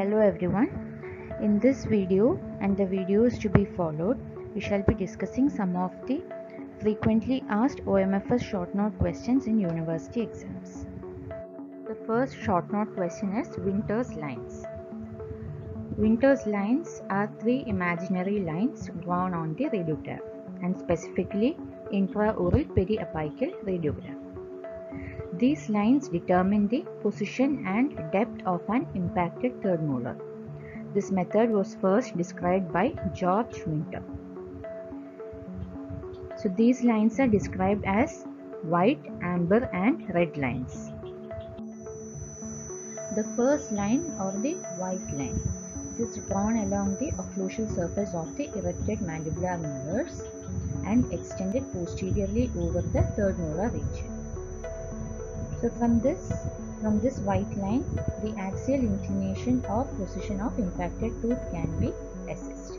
everyone. In this video and the videos to be followed, we shall be discussing some of the frequently asked OMFS short note questions in university exams. The first short note question is Winter's lines. Winter's lines are three imaginary lines drawn on the radiograph and specifically intraoral periapical radiograph. These lines determine the position and depth of an impacted third molar. This method was first described by George Winter. So these lines are described as white, amber and red lines. The first line or the white line is drawn along the occlusal surface of the erupted mandibular molars and extended posteriorly over the third molar region. So from this from this white line the axial inclination or position of impacted tooth can be assessed.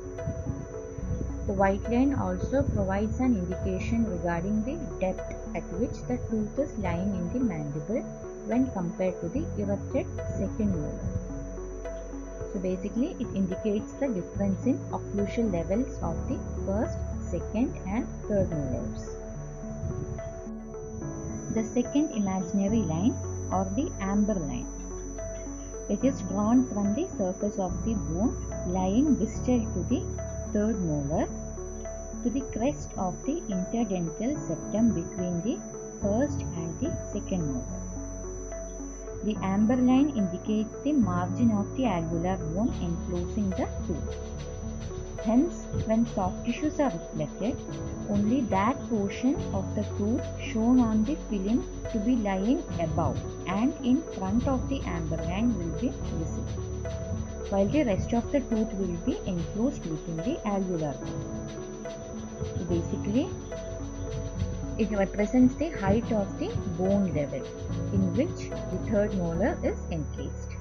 The white line also provides an indication regarding the depth at which the tooth is lying in the mandible when compared to the erupted second molar. So basically it indicates the difference in occlusal levels of the first, second and third molars. The second imaginary line or the amber line. It is drawn from the surface of the bone lying distal to the third molar to the crest of the interdental septum between the first and the second molar. The amber line indicates the margin of the alveolar bone enclosing the tooth. Hence, when soft tissues are reflected, only that portion of the tooth shown on the film to be lying above and in front of the amber line will be visible, while the rest of the tooth will be enclosed within the alveolar. So basically, it represents the height of the bone level in which the third molar is encased.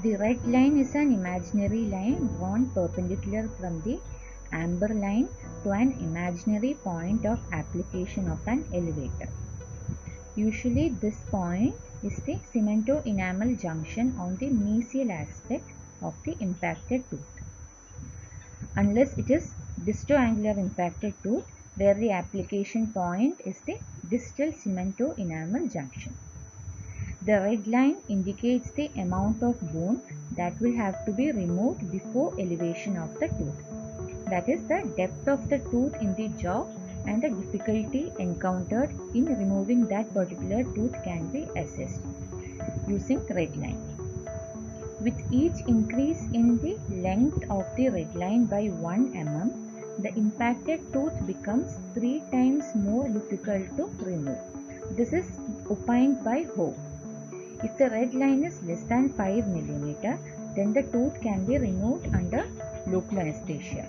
The red line is an imaginary line drawn perpendicular from the amber line to an imaginary point of application of an elevator. Usually this point is the cemento-enamel junction on the mesial aspect of the impacted tooth. Unless it is distoangular impacted tooth where the application point is the distal cemento-enamel junction. The red line indicates the amount of bone that will have to be removed before elevation of the tooth. That is the depth of the tooth in the jaw and the difficulty encountered in removing that particular tooth can be assessed using red line. With each increase in the length of the red line by 1 mm, the impacted tooth becomes 3 times more difficult to remove. This is opined by Howe. If the red line is less than 5 mm, then the tooth can be removed under local anesthesia.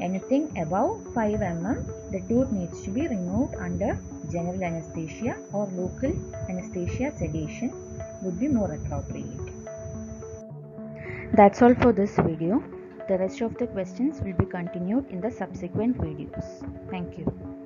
Anything above 5 mm, the tooth needs to be removed under general anesthesia or local anesthesia sedation would be more appropriate. That's all for this video. The rest of the questions will be continued in the subsequent videos. Thank you.